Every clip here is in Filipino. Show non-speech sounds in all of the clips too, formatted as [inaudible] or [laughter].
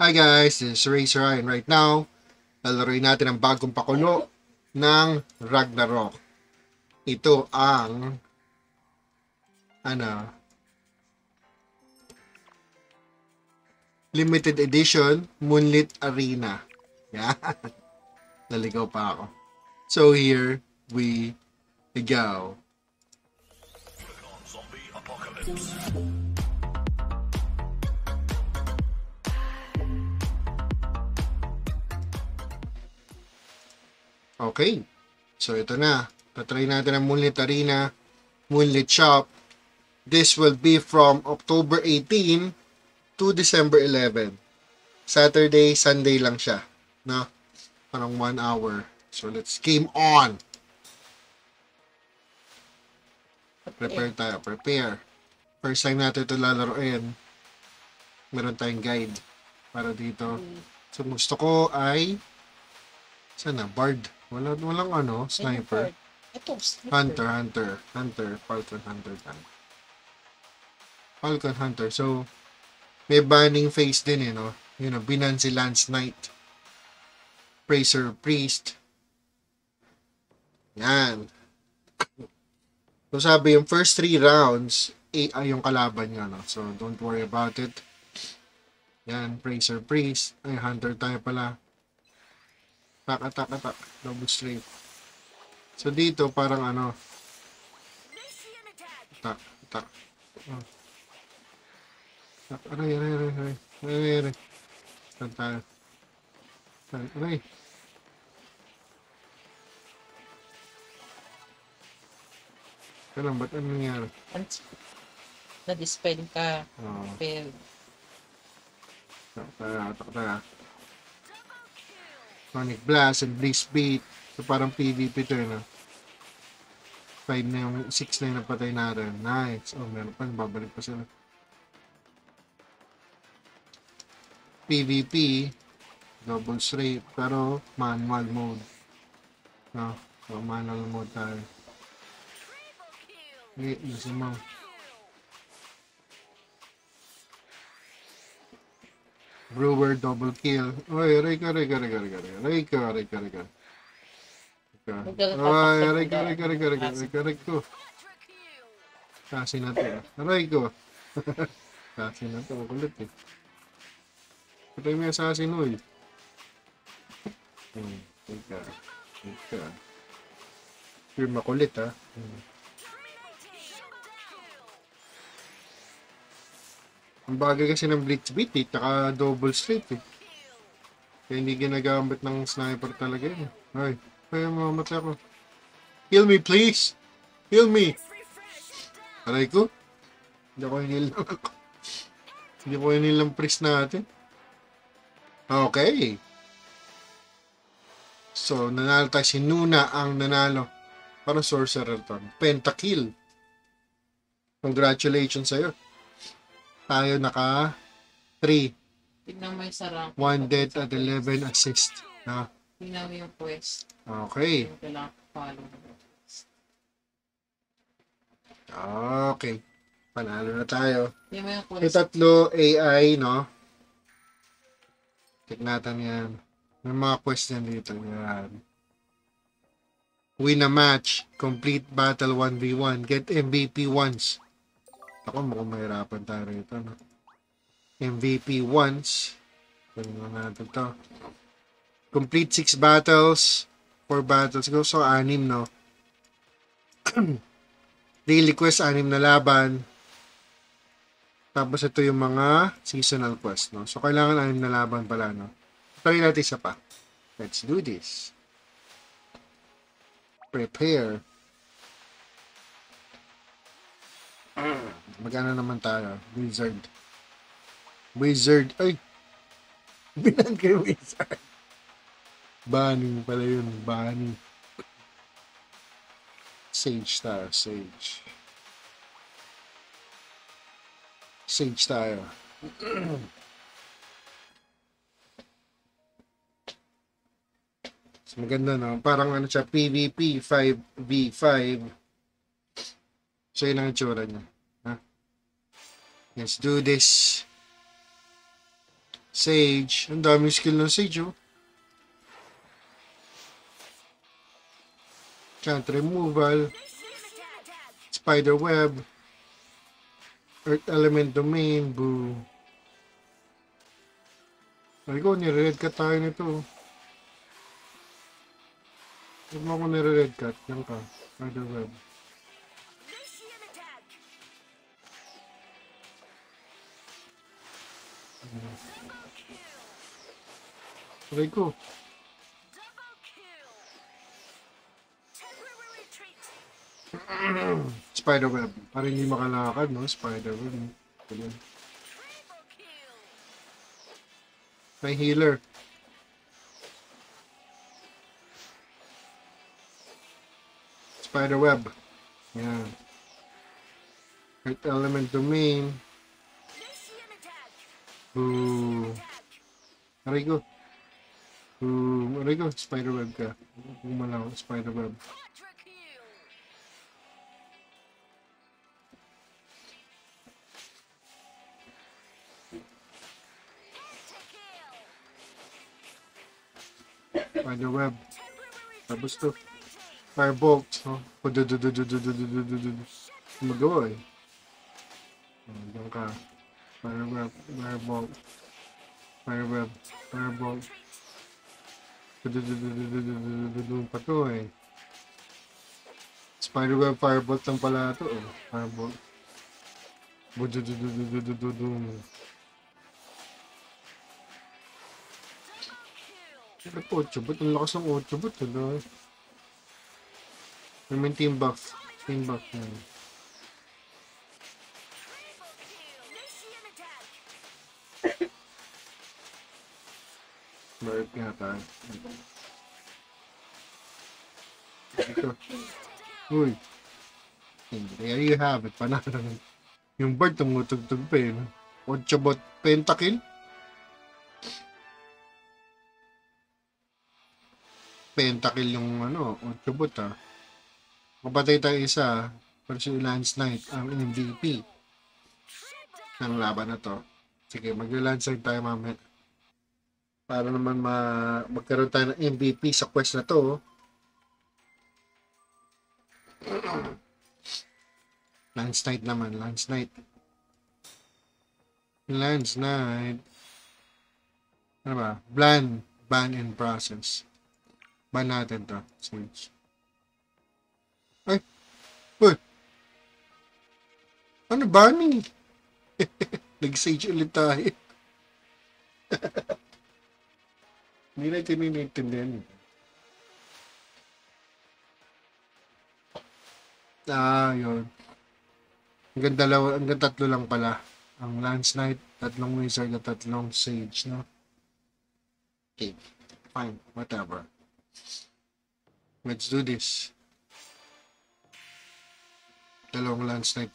Hi guys, this is Razer and right now, lalaroin natin ang bagong pakulo ng Ragnarok. Ito ang ano limited edition Moonlit Arena. [laughs] Yan. Naligaw pa ako. So here we go. Zombie apocalypse. Okay. So ito na. Tatry natin ang Moonlit Arena, Moonlit Shop. This will be from October 18 to December 11. Saturday, Sunday lang siya. No? Parang one hour. So let's game on. Prepare tayo. Prepare. First time natin ito lalaroin. Meron tayong guide para dito. So gusto ko ay sana Bard. Wala walang ano, sniper. Ito, sniper. Hunter, hunter, hunter, falcon hunter tayo. Falcon hunter. So may banning face din eh, no? You know, Binansi Lance Knight. Praser Priest. Yan. So sabi, yung first three rounds, AI yung kalaban niya, no? So don't worry about it. Yan, Praser Priest. Ay, Hunter tayo pala. Attack, attack, attack. Double straight. So dito, parang ano. Attack, attack. Oh. Attack. Aray, aray, aray, aray. Aray, aray. Saan tayo? Aray, aray. Kailan, ba't ano nangyari? Na-dispel ka, Oo. fail. Attack attack tayo. Sonic Blast and Blaze Beat. So parang PvP to yun, ah. 5 na yung 6 na yung napatay natin. Nice. Oh, meron pa. Babalik pa sila. PvP. Double straight. Pero manual mode. No? So manual mode tayo. Eh, nasa mo. Brewer double kill. Oy, aray ka, aray ka, aray ka, aray ka, aray ka, aray ka, aray ka. Ay, aray ka, aray ka, aray ka, aray ka, aray ka, aray ko. Kasi na to. ah. Aray ko. Kasi na to. Kulit eh. Patay mo yung assassin, oy. Hmm, teka. Teka. Pure makulit, ha. Hmm. Ang bagay kasi ng Blitz Beat eh, tsaka double straight eh. Kaya hindi ginagamit ng sniper talaga yun. Ay, kaya mamamatay ako. Heal me please! Heal me! Aray ko? Hindi ako hinil lang ako. Hindi ko hinil lang priest natin. Okay. So, nanalo tayo. Si Nuna ang nanalo. Parang sorcerer to. Pentakill. Congratulations sa'yo tayo naka 3, Tignan mo yung sa rank. 1 death at 11 assist. Na, Tignan mo yung quest. okay. Yung kailangan follow. Okay. Panalo na tayo. Tignan mo yung Yung quest. tatlo AI, no? Natin yan. May mga question dito. Yan. Win a match. Complete battle 1v1. Get MVP once. Ako, mukhang mahirapan tayo rito, no? MVP once. Kunin mo natin to. Complete 6 battles. 4 battles go. So, 6, no? Daily quest, 6 na laban. Tapos ito yung mga seasonal quest, no? So, kailangan anim na laban pala, no? Try natin isa pa. Let's do this. Prepare. Magana naman tayo? Wizard. Wizard. Ay! [laughs] Binan kayo wizard. Banning pala yun. Banning. Sage tayo. Sage. Sage tayo. [clears throat] So, maganda no? Parang ano siya, PvP 5v5. So, yun ang itsura niya. Ha? Let's do this. Sage. Ang daming skill ng Sage, oh. Chant removal. Spider web. Earth element domain. Boo. Ay ko, nire-red cut tayo nito. Huwag mo ako nire-red cut. Yan ka. Spider web. Aray [clears throat] ko. Spiderweb. Para hindi makalakad, no? Spiderweb. Ganun. May healer. Spiderweb. Yan. Earth element domain. Boom. Aray ko. Boom. Aray ko. Spiderweb ka. Umalaw. Spiderweb. Spiderweb. Tapos to. Firebolt. Oh. Magawa eh. Hanggang ka. Fireball, fireball, fireball, fireball. Doon pa to eh. Spiderweb firebolt lang pala to eh. Firebolt. Budududududududum. Ba't 8 bot? Ang lakas ng 8 bot. Ano? May team buff. Team buff na. Eh. Bakit nga tayo? Uy. There you have it. Panalo. na. Yung bird tumutugtog pa yun. 8 bot pentakill. pentakill yung ano, 8 bot ah. Kapatay tayo isa, pero si Lance Knight ang MVP ng laban na to. Sige, mag-lance tayo mamaya. Para naman ma magkaroon tayo ng MVP sa quest na to. [clears throat] Lance Knight naman, Lance Knight. Lance Knight. Ano ba? Ban, ban in process. Ban natin to. Sage. Ay! Uy! Ano banning? [laughs] Nag-sage ulit tayo. [laughs] Hindi natin ninitindihan. Ah, yun. Hanggang dalawa, hanggang tatlo lang pala. Ang Lance Knight, tatlong Wizard at tatlong Sage, no? Okay. Fine. Whatever. Let's do this. Dalawang Lance Knight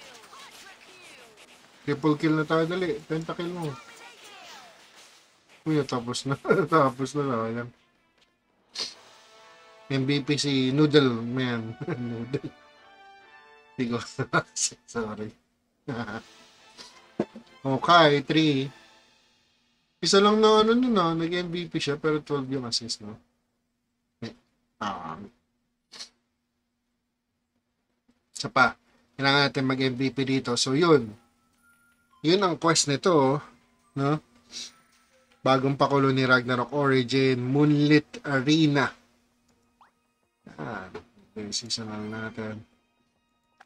Triple kill na tayo, dali. Pentakill mo. Uy, tapos na. [laughs] tapos na na. Ayan. MVP si Noodle Man. [laughs] Noodle. Hindi ko. [laughs] Sorry. okay, 3. Isa lang na ano nun na, nag-MVP siya pero 12 yung assist, no? Eh, Um, isa pa. Kailangan natin mag-MVP dito. So, yun. Yun ang quest nito, oh. no? Bagong pakulo ni Ragnarok Origin, Moonlit Arena. Ah, season lang natin.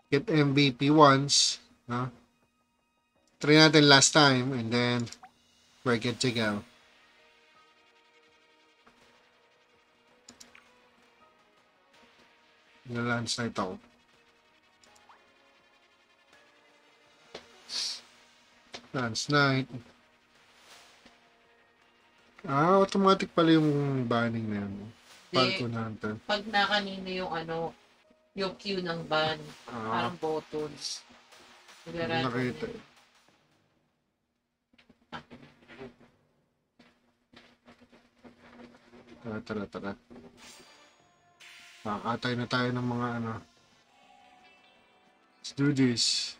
Get MVP once. No? Try natin last time and then we're good to go. Nalance na ito. Lance Knight. Ah, automatic pala yung banning na yun. Falcon Hunter. Pag nakanino yung ano, yung queue ng ban, Ah, parang button. Naglaran Nakita. tara, tara, tara. Makakatay na tayo ng mga ano. Let's do this.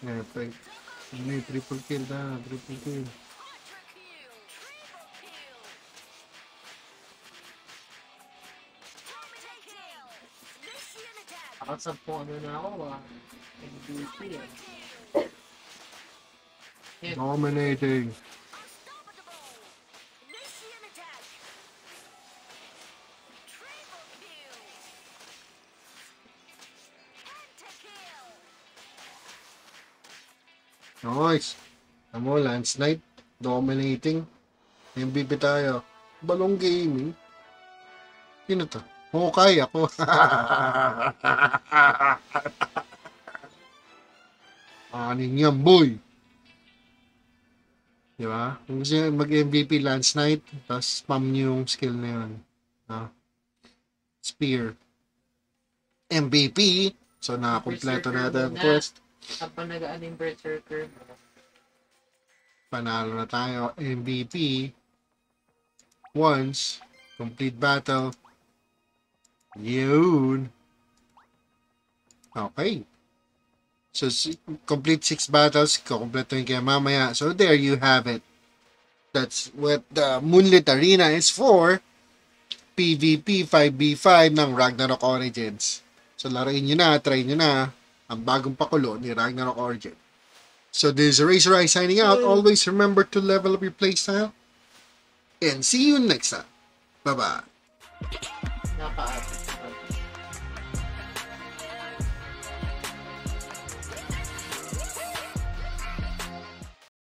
Yeah, pag, ano yung triple kill na, triple kill. Nakasampu ano na ako ah. MVP ah. Yun. Dominating. Nice. Alam mo, Lance Knight, dominating. MVP tayo. Balong gaming. Sino to? Hukay ako. [laughs] Anin yan, boy. Di ba? Kung gusto nyo mag-MVP Lance Knight, tapos spam nyo yung skill na yun. Ah. Spear. MVP. So, nakakompleto na natin ang quest. Kapag nag-ano yung Berserker, Panalo na tayo. MVP. Once. Complete battle. Yun. Okay. So, complete six battles. Kukompletuhin kaya mamaya. So, there you have it. That's what the Moonlit Arena is for. PvP 5v5 ng Ragnarok Origins. So, laruin nyo na, try nyo na ang bagong pakulo ni Ragnarok Origins. So this is Razor Eye signing out. Always remember to level up your playstyle. And see you next time. Bye-bye.